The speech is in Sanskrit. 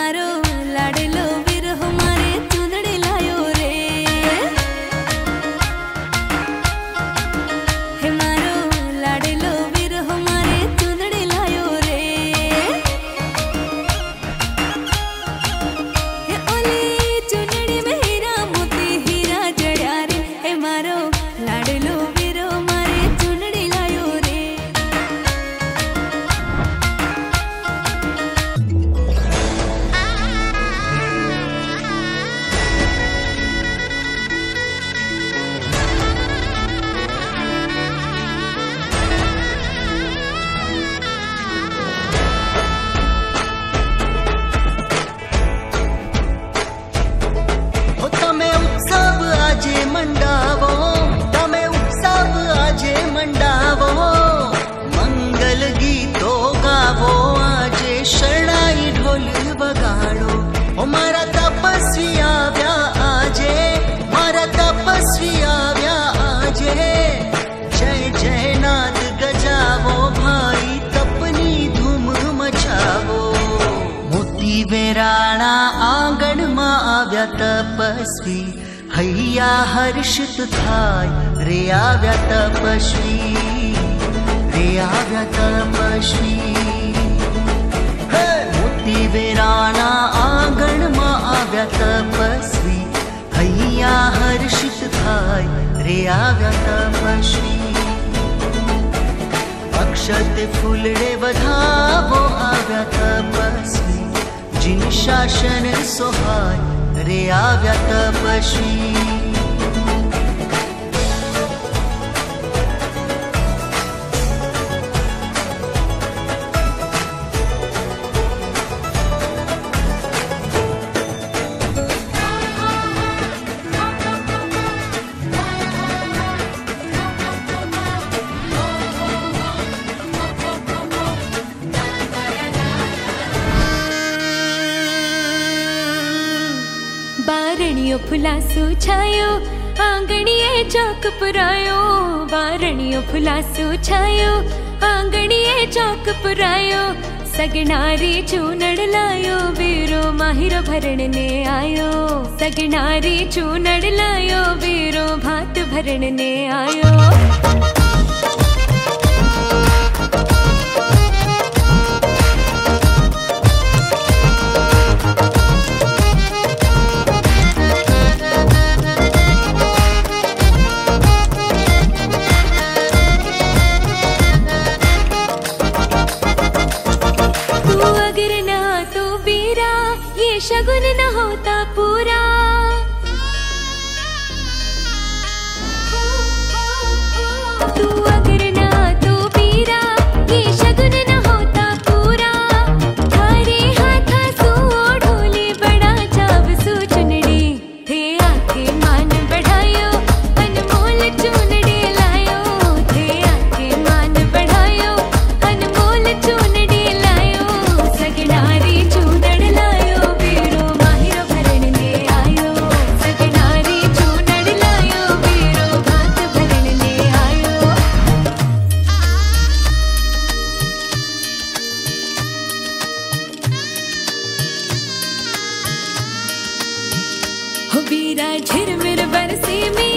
మరో లడిలో तपस्वी हैया हर्षित थाय रेया व्य तपस्वी रेया व्य तपस्वी मोती बेराणा आंगण मा आव्य तपस्वी हैया हर्षित थाय रेया व्य तपस्वी अक्षत फूल रे बधा वो आव्य तपस्वी जिन शासन सोहाय या व्यत पशी फुलासो छायो आंगणीए चौक पुरायो बारणियो फुलासो छायो आंगणीए चौक पुरायो सगनारी चूनड़ लायो वीरो माहिर भरण ने आयो सगनारी चूनड़ लायो वीरो भात भरण ने आयो पुरा झिर मेरे बरसे में